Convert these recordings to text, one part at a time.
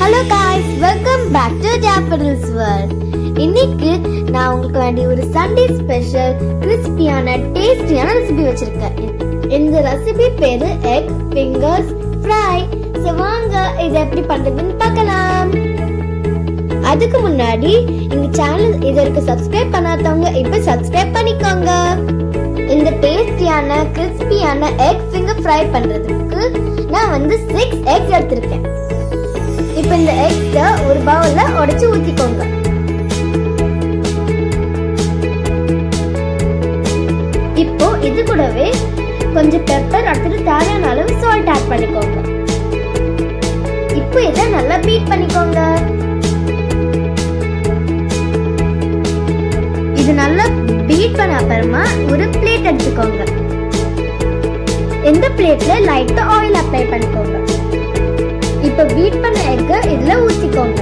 Hello guys welcome back to Japanese world இன்னைக்கு நான் உங்களுக்கு வேண்டிய ஒரு சண்டே ஸ்பெஷல் கிறிஸ்பியான டேஸ்டியான ரெசிபி வச்சிருக்கேன். இந்த ரெசிபி பேரு எக் ஃபிங்கர்ஸ் ஃப்ரை ஸோ வாங்க இதை எப்படி பண்றதுன்னு பார்க்கலாம். அதுக்கு முன்னாடி எங்க சேனல் இது வரைக்கும் சப்ஸ்கிரைப் பண்ணாதவங்க இப்போ சப்ஸ்கிரைப் பண்ணிக்கோங்க. இந்த டேஸ்டியான கிறிஸ்பியான எக் ஃபிங்கர் ஃப்ரை பண்றதுக்கு நான் வந்து சிக்ஸ் எக்ஸ் எடுத்திருக்கேன். இப்போ இந்த எக்ஸ ஒரு பவுல்ல உடைச்சு ஊத்திக்கோங்க. இப்போ இது கூடவே கொஞ்சம் பெப்பர் அடுத்தது தேவையான அளவு சால்ட் ஆட் பண்ணிக்கோங்க. இப்போ இதை நல்லா பீட் பண்ணிக்கோங்க. இது நல்லா பீட் பண்ண அப்புறமா ஒரு பிளேட் எடுத்துக்கோங்க. இந்த பிளேட்ல லைட்டா ஆயில் அப்ளை பண்ணிக்கோங்க. இப்போ பீட் பண்ண எக்க இதுல ஊத்திக்கோங்க.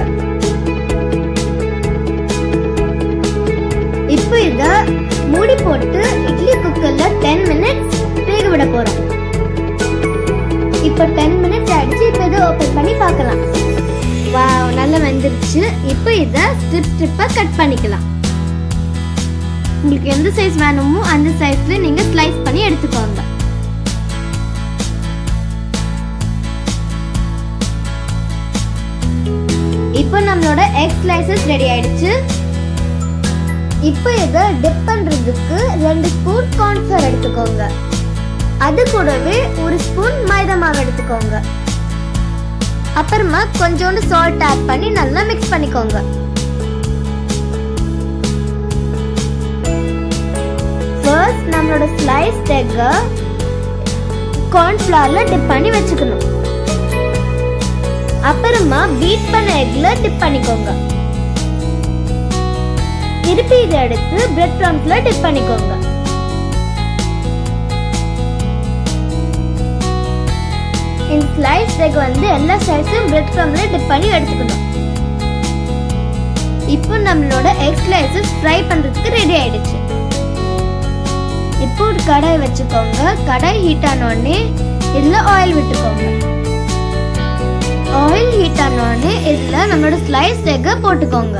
இப்போ இத மூடி போட்டு இட்லி குக்கர்ல 10 மினிட்ஸ் வேக விட போறோம். இப்போ 10 மினிட்ஸ் ஆயிடுச்சு. இப்போ இதை ஓபன் பண்ணி பார்க்கலாம். வாவ் நல்லா வெந்துருச்சு. இப்போ இத ஸ்ட்ரிப் ஸ்ட்ரிப்பா கட் பண்ணிக்கலாம். உங்களுக்கு எந்த சைஸ் வேணுமோ அந்த சைஸ்ல நீங்க ஸ்லைஸ் பண்ணி எடுத்துக்கோங்க. இப்போ நம்மளோட எக் ஸ்லைசஸ் ரெடி ஆயிடுச்சு. இப்போ இதை டிப் பண்ணுறதுக்கு ரெண்டு ஸ்பூன் கார்ன்ஃபிளவர் எடுத்துக்கோங்க. அது கூடவே ஒரு ஸ்பூன் மைதா மாவு எடுத்துக்கோங்க. அப்புறமா கொஞ்சோண்டு சால்ட் ஆட் பண்ணி நல்லா மிக்ஸ் பண்ணிக்கோங்க. ஃபர்ஸ்ட் நம்மளோட ஸ்லைஸ் எக்கை கார்ன்ஃப்ளவரில் டிப் பண்ணி வச்சுக்கணும். அப்புறமா பீட் பண்ண எக்ல டிப் பண்ணிக்கோங்க. திருப்பி இதை எடுத்து பிரெட் க்ரம்ஸ்ல டிப் பண்ணிக்கோங்க. இந்த ஸ்லைஸ் எக் வந்து எல்லா சைஸும் பிரெட் க்ரம்ல டிப் பண்ணி எடுத்துக்கணும். இப்போ நம்மளோட எக் ஸ்லைஸஸ் ஃப்ரை பண்றதுக்கு ரெடி ஆயிடுச்சு. கடாய் வச்சுக்கோங்க. கடாய் ஹீட் ஆனோடனே இதில் ஆயில் விட்டுக்கோங்க. ஆயில் ஹீட் ஆனோடனே இதில் நம்மளோட ஸ்லைஸ் எக்கை போட்டுக்கோங்க.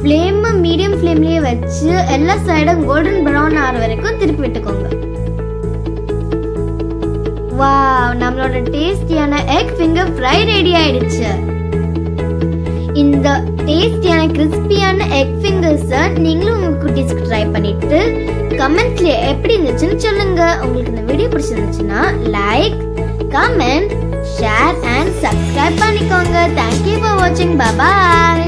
ஃப்ளேம் மீடியம் ஃப்ளேம்லேயே வச்சு எல்லா சைடும் கோல்டன் ப்ரௌன் ஆகிற வரைக்கும் திருப்பி விட்டுக்கோங்க. வாவ் நம்மளோட டேஸ்டியான எக் ஃபிங்கர் ஃப்ரை ரெடி ஆயிடுச்சு. இந்த டேஸ்டியான கிறிஸ்பியான எக் ஃபிங்கர்ஸை நீங்களும் உங்கள் குட்டீஸ்க்கு ட்ரை பண்ணிட்டு கமெண்ட்ஸ்ல எப்படி இருந்துச்சுன்னு சொல்லுங்க. உங்களுக்கு இந்த வீடியோ பிடிச்சிருந்துச்சுன்னா like comment share and subscribe பண்ணிக்கோங்க. தேங்க்யூ ஃபார் வாட்சிங் பாய்